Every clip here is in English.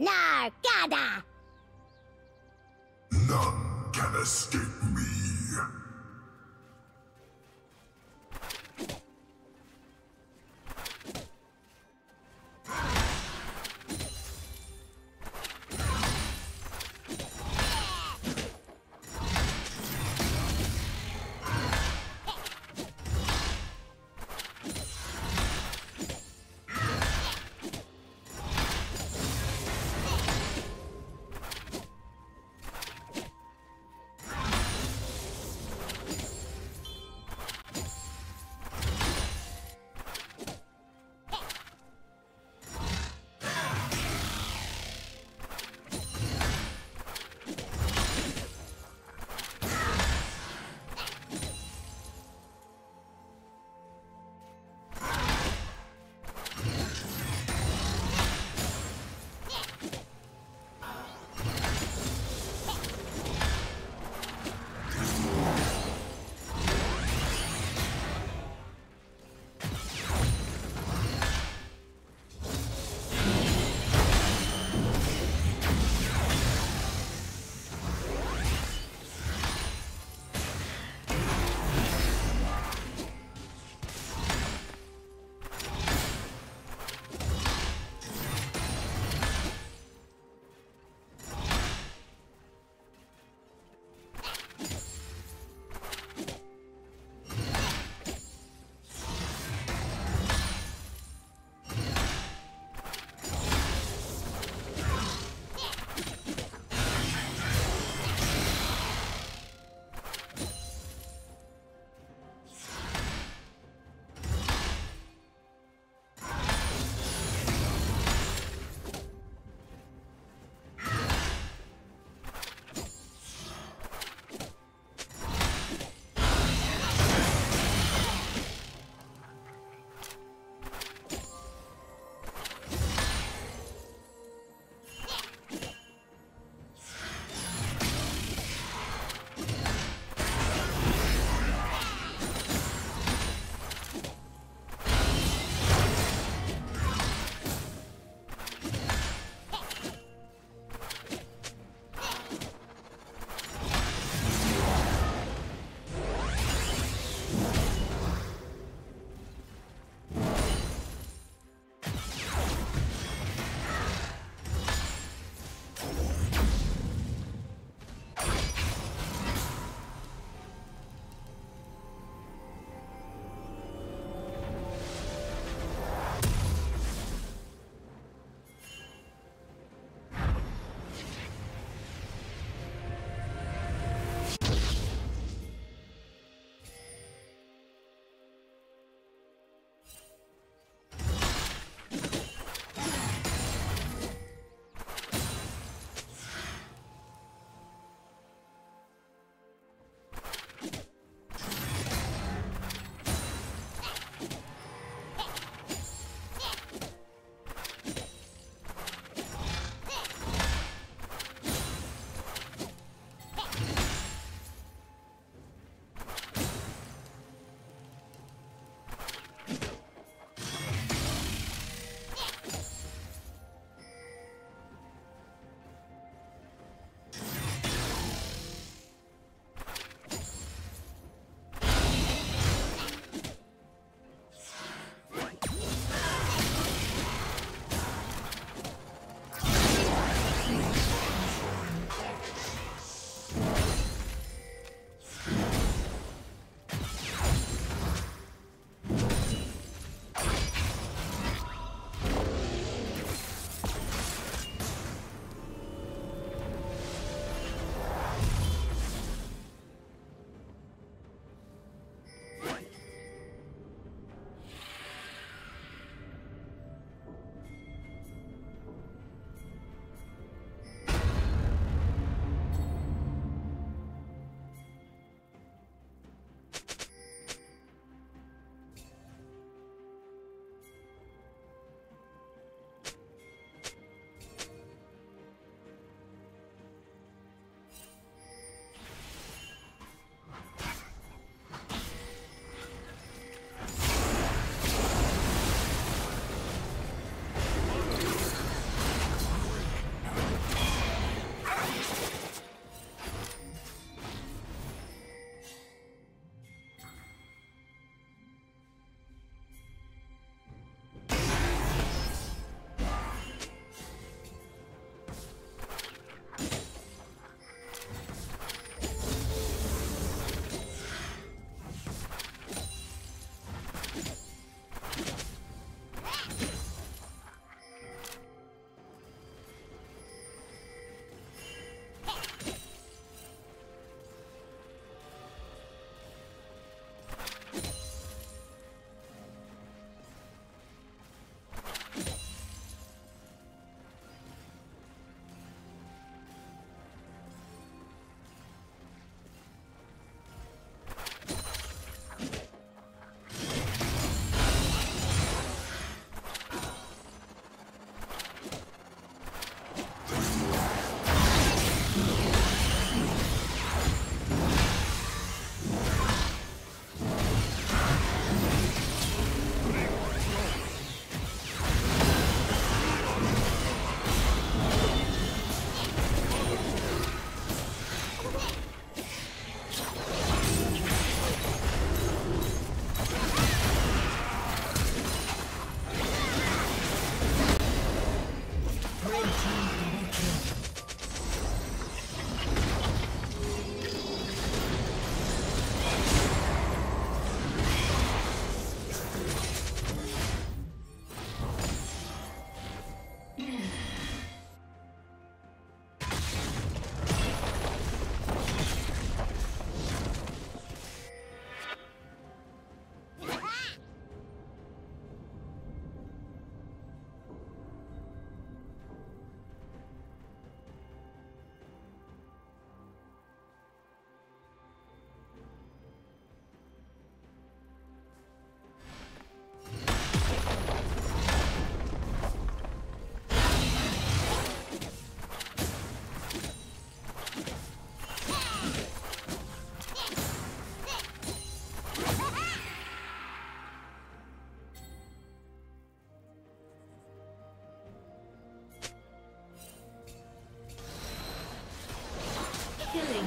Nargada! None can escape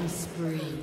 Killing spree.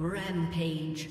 Rampage.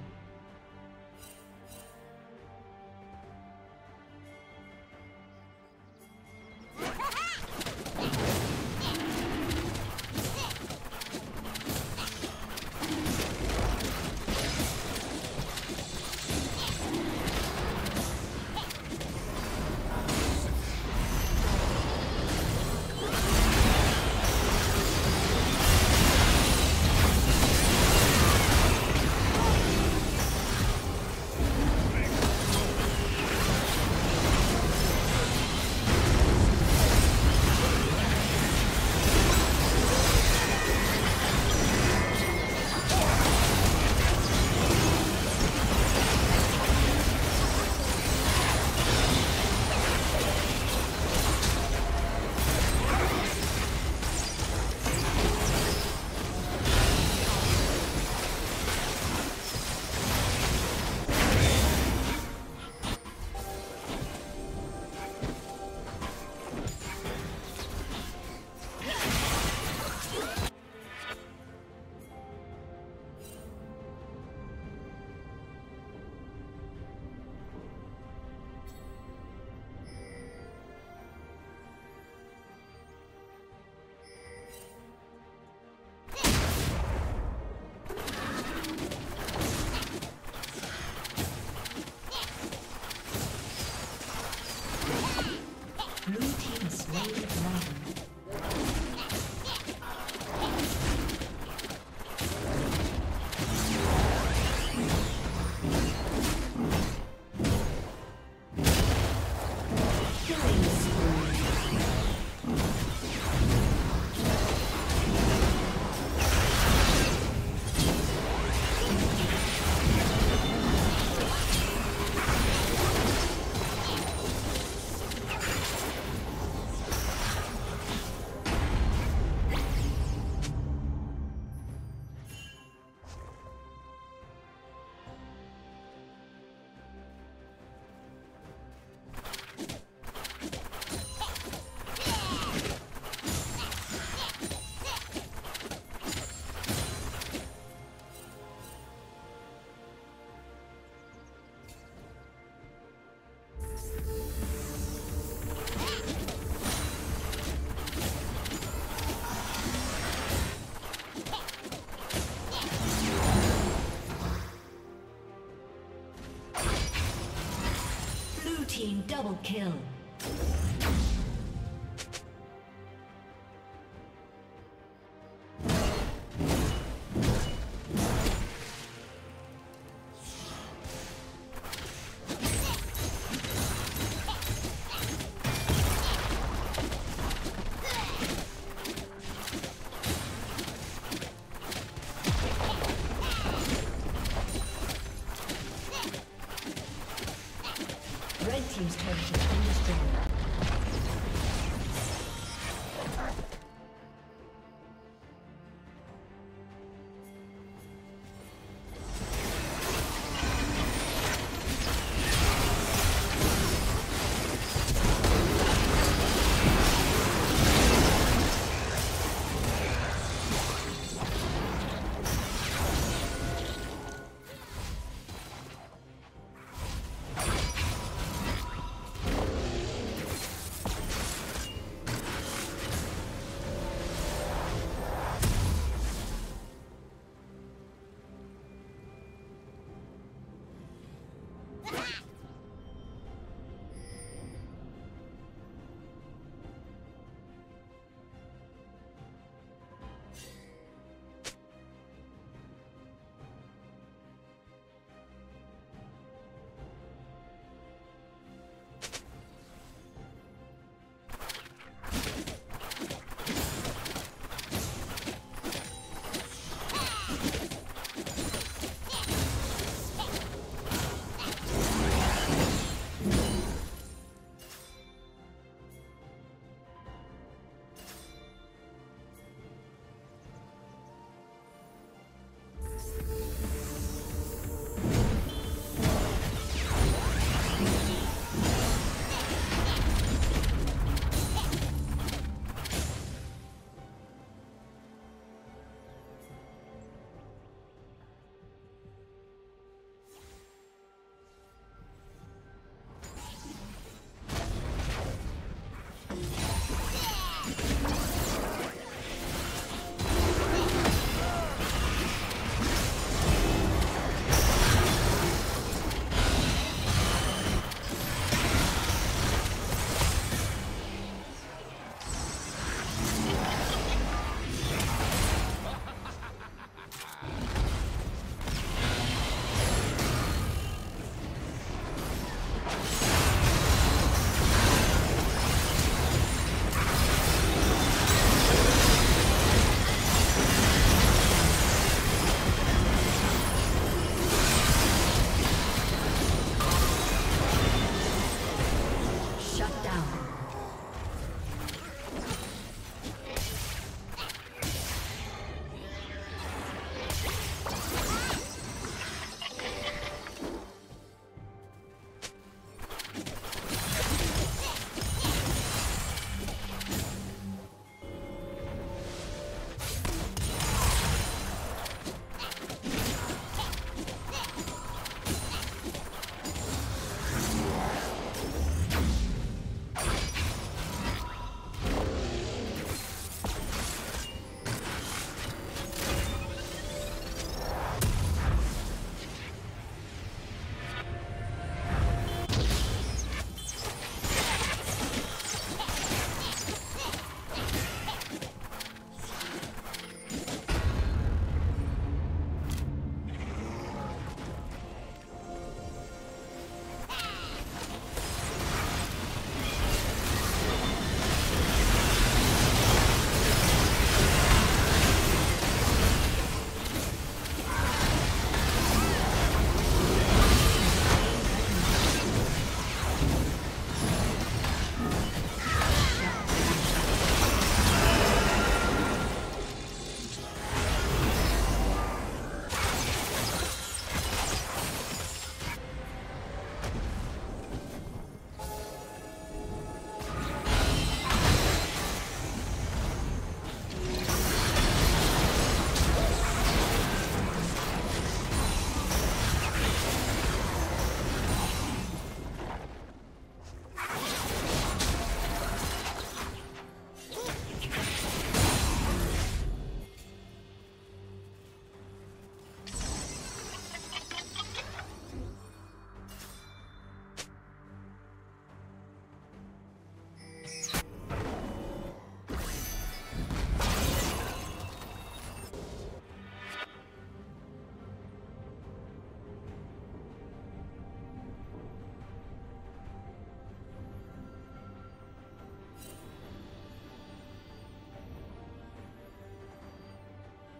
Kill.